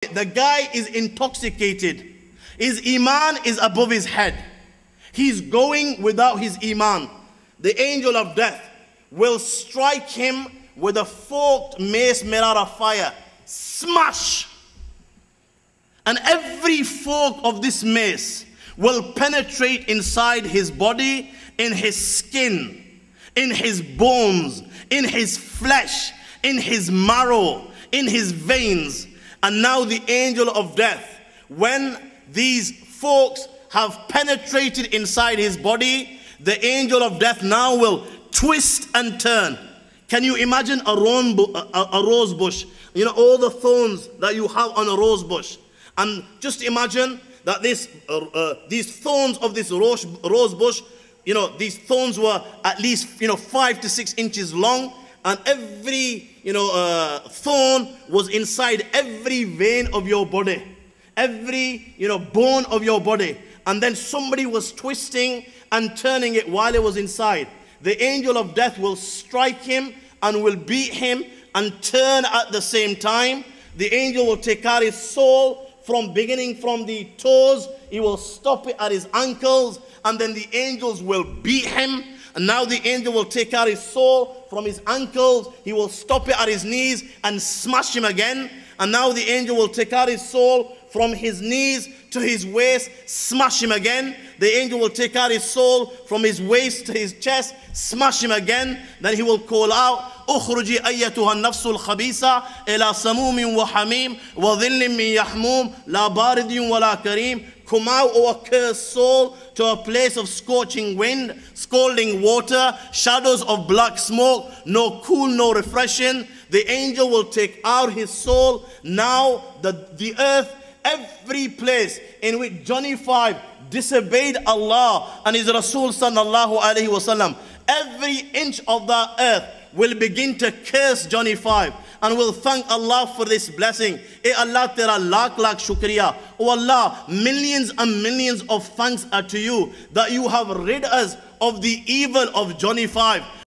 The guy is intoxicated. His iman is above his head. He's going without his iman. The angel of death will strike him with a forked mace made out of fire. Smash! And every fork of this mace will penetrate inside his body, in his skin, in his bones, in his flesh, in his marrow, in his veins. And now the angel of death, when these forks have penetrated inside his body, the angel of death now will twist and turn. Can you imagine a, rose bush? You know, all the thorns that you have on a rose bush. And just imagine that this, uh, uh, these thorns of this rose, rose bush, you know, these thorns were at least, you know, five to six inches long. And every, you know, uh, thorn was inside every vein of your body. Every, you know, bone of your body. And then somebody was twisting and turning it while it was inside. The angel of death will strike him and will beat him and turn at the same time. The angel will take out his soul from beginning from the toes, he will stop it at his ankles, and then the angels will beat him. And now the angel will take out his soul from his ankles, he will stop it at his knees and smash him again. And now the angel will take out his soul from his knees to his waist, smash him again. The angel will take out his soul from his waist to his chest, smash him again. Then he will call out, اخرجي أيتها النفس الخبيثة إلى سموم وحميم وظل من يحموم لا بارد ولا كريم Come out, O accursed soul, to a place of scorching wind, scalding water, shadows of black smoke, no cool, no refreshing. The angel will take out his soul. Now the, the earth, every place in which Johnny 5 disobeyed Allah and his Rasul sallallahu alayhi wasallam, every inch of the earth will begin to curse Johnny 5 and will thank Allah for this blessing. Eh Allah tera lakh lakh shukriya. Oh Allah, millions and millions of thanks are to you that you have rid us of the evil of Johnny 5.